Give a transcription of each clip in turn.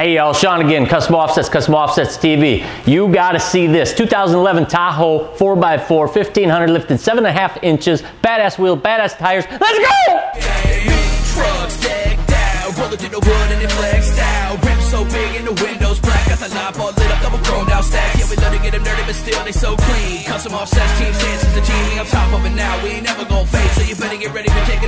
Hey y'all, Sean again, Custom Offsets, Custom Offsets TV. You gotta see this. 2011 Tahoe 4x4, 1500 lifted, 7.5 inches, badass wheel, badass tires. Let's go! And and to still they so clean. Custom offsets, team on top of it now. We ain't never gonna fade, so you better get ready, we're taking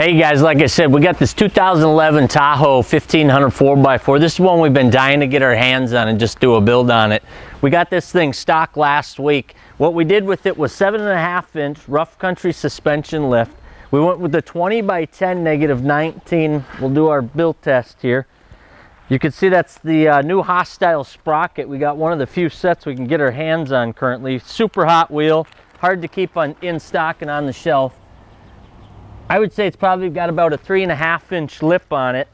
Hey guys, like I said, we got this 2011 Tahoe 1500 4x4. This is one we've been dying to get our hands on and just do a build on it. We got this thing stock last week. What we did with it was seven and a half inch rough country suspension lift. We went with the 20 by 10 negative 19. We'll do our build test here. You can see that's the uh, new Hostile sprocket. We got one of the few sets we can get our hands on currently. Super hot wheel, hard to keep on in stock and on the shelf. I would say it's probably got about a three and a half inch lip on it.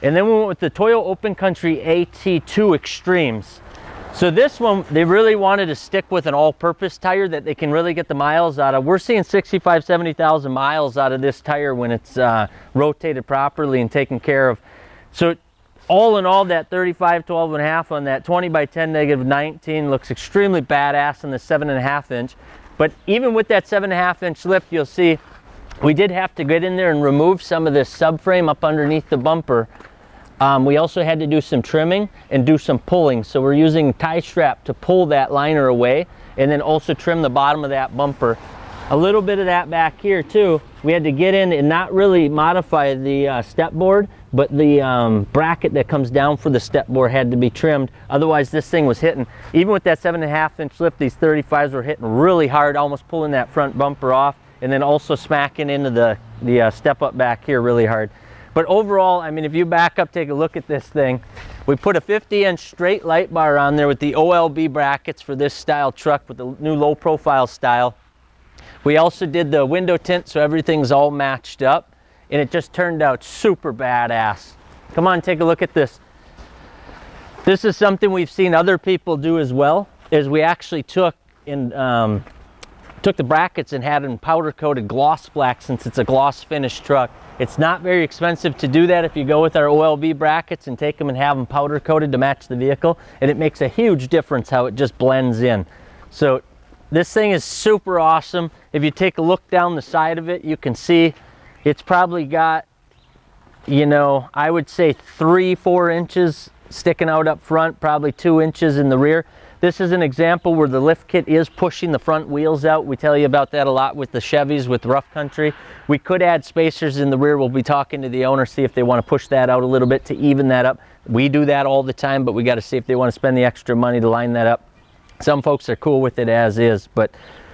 And then we went with the Toyo Open Country AT2 Extremes. So this one, they really wanted to stick with an all-purpose tire that they can really get the miles out of. We're seeing 65, 70,000 miles out of this tire when it's uh, rotated properly and taken care of. So all in all, that 35, 12 and a half on that 20 by 10 negative 19 looks extremely badass on the seven and a half inch. But even with that seven and a half inch lift, you'll see we did have to get in there and remove some of this subframe up underneath the bumper. Um, we also had to do some trimming and do some pulling. So we're using tie strap to pull that liner away and then also trim the bottom of that bumper. A little bit of that back here too. We had to get in and not really modify the uh, step board, but the um, bracket that comes down for the step board had to be trimmed. Otherwise this thing was hitting, even with that seven and a half inch lift, these 35s were hitting really hard, almost pulling that front bumper off and then also smacking into the, the uh, step up back here really hard. But overall, I mean, if you back up, take a look at this thing. We put a 50 inch straight light bar on there with the OLB brackets for this style truck with the new low profile style. We also did the window tint so everything's all matched up and it just turned out super badass. Come on, take a look at this. This is something we've seen other people do as well, is we actually took and um, took the brackets and had them powder coated gloss black since it's a gloss finish truck. It's not very expensive to do that if you go with our OLB brackets and take them and have them powder coated to match the vehicle. And it makes a huge difference how it just blends in. So this thing is super awesome. If you take a look down the side of it, you can see it's probably got, you know, I would say three, four inches sticking out up front, probably two inches in the rear. This is an example where the lift kit is pushing the front wheels out. We tell you about that a lot with the Chevys with rough country. We could add spacers in the rear. We'll be talking to the owner, see if they want to push that out a little bit to even that up. We do that all the time, but we got to see if they want to spend the extra money to line that up. Some folks are cool with it as is, but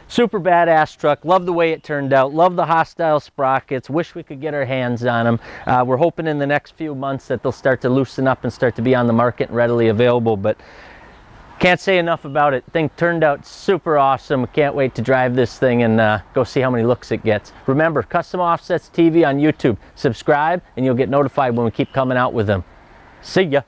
super badass truck. Love the way it turned out. Love the hostile sprockets. Wish we could get our hands on them. Uh, we're hoping in the next few months that they'll start to loosen up and start to be on the market and readily available. But can't say enough about it. Thing turned out super awesome. Can't wait to drive this thing and uh, go see how many looks it gets. Remember, Custom Offsets TV on YouTube. Subscribe and you'll get notified when we keep coming out with them. See ya.